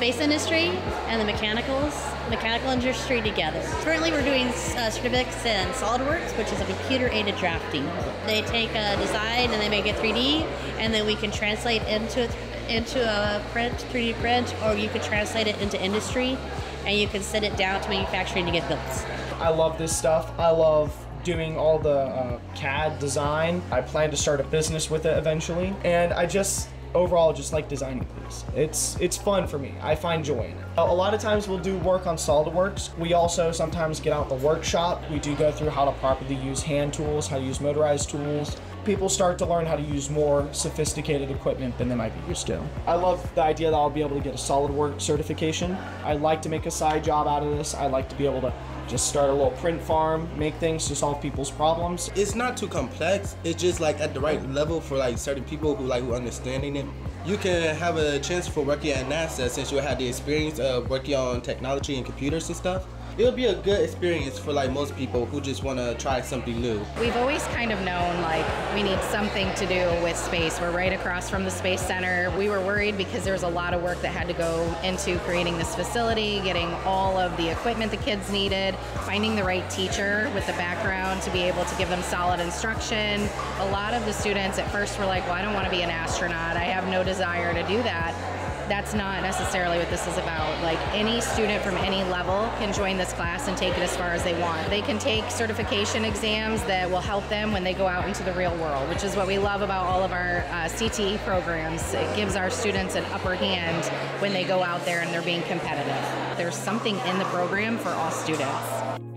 space industry and the mechanicals, mechanical industry together. Currently, we're doing uh, certificates in SolidWorks, which is a computer-aided drafting. They take a design and they make it 3D, and then we can translate into into a print, 3D print, or you could translate it into industry, and you can send it down to manufacturing to get built. I love this stuff. I love doing all the uh, CAD design. I plan to start a business with it eventually, and I just overall just like designing things. It's it's fun for me. I find joy in it. A lot of times we'll do work on SolidWorks. We also sometimes get out the workshop. We do go through how to properly use hand tools, how to use motorized tools. People start to learn how to use more sophisticated equipment than they might be used to. I love the idea that I'll be able to get a SolidWorks certification. I like to make a side job out of this. I like to be able to just start a little print farm, make things to solve people's problems. It's not too complex. It's just like at the right level for like certain people who like who understanding it. You can have a chance for working at NASA since you had the experience of working on technology and computers and stuff it'll be a good experience for like most people who just want to try something new. We've always kind of known like we need something to do with space. We're right across from the Space Center. We were worried because there was a lot of work that had to go into creating this facility, getting all of the equipment the kids needed, finding the right teacher with the background to be able to give them solid instruction. A lot of the students at first were like, well, I don't want to be an astronaut. I have no desire to do that that's not necessarily what this is about. Like any student from any level can join this class and take it as far as they want. They can take certification exams that will help them when they go out into the real world, which is what we love about all of our uh, CTE programs. It gives our students an upper hand when they go out there and they're being competitive. There's something in the program for all students.